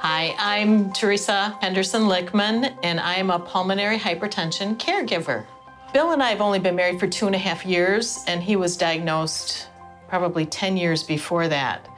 Hi, I'm Theresa Henderson Lickman, and I am a pulmonary hypertension caregiver. Bill and I have only been married for two and a half years, and he was diagnosed probably 10 years before that.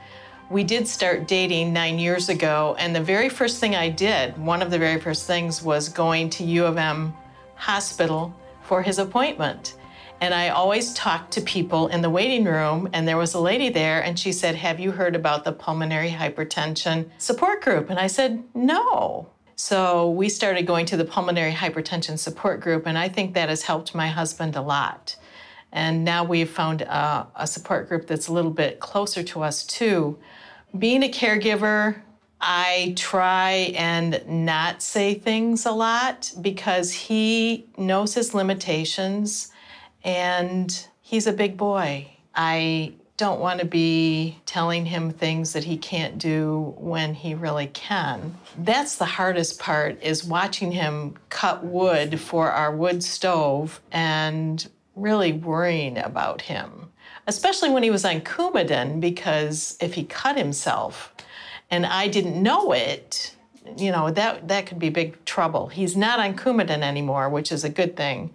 We did start dating nine years ago, and the very first thing I did, one of the very first things, was going to U of M Hospital for his appointment. And I always talked to people in the waiting room, and there was a lady there, and she said, Have you heard about the pulmonary hypertension support group? And I said, No. So we started going to the pulmonary hypertension support group, and I think that has helped my husband a lot. And now we've found a, a support group that's a little bit closer to us, too. Being a caregiver, I try and not say things a lot because he knows his limitations and he's a big boy. I don't want to be telling him things that he can't do when he really can. That's the hardest part is watching him cut wood for our wood stove and really worrying about him, especially when he was on Coumadin because if he cut himself and I didn't know it, you know, that, that could be big trouble. He's not on Coumadin anymore, which is a good thing.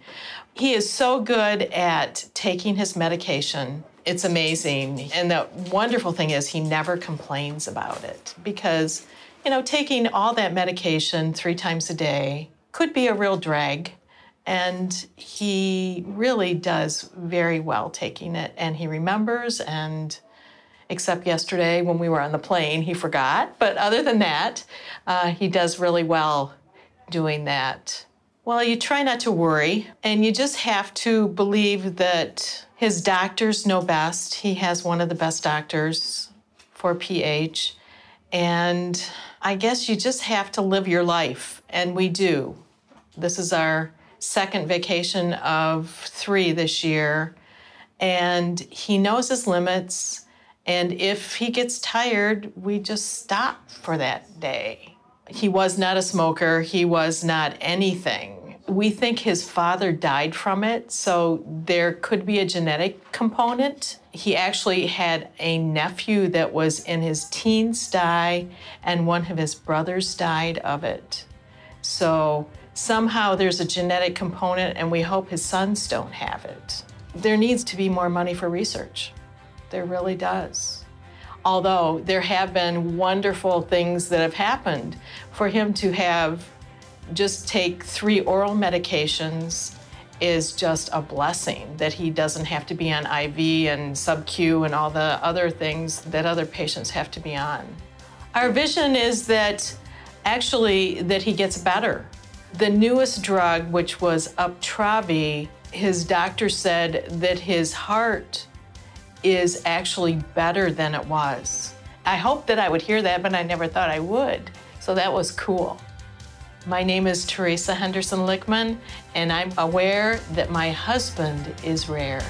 He is so good at taking his medication. It's amazing. And the wonderful thing is, he never complains about it because, you know, taking all that medication three times a day could be a real drag. And he really does very well taking it. And he remembers and except yesterday when we were on the plane, he forgot. But other than that, uh, he does really well doing that. Well, you try not to worry, and you just have to believe that his doctors know best. He has one of the best doctors for PH. And I guess you just have to live your life, and we do. This is our second vacation of three this year, and he knows his limits and if he gets tired, we just stop for that day. He was not a smoker, he was not anything. We think his father died from it, so there could be a genetic component. He actually had a nephew that was in his teens die, and one of his brothers died of it. So somehow there's a genetic component, and we hope his sons don't have it. There needs to be more money for research. There really does. Although there have been wonderful things that have happened for him to have just take three oral medications is just a blessing that he doesn't have to be on IV and sub-Q and all the other things that other patients have to be on. Our vision is that actually that he gets better. The newest drug, which was Uptravi, his doctor said that his heart is actually better than it was. I hoped that I would hear that, but I never thought I would. So that was cool. My name is Theresa Henderson Lickman, and I'm aware that my husband is rare.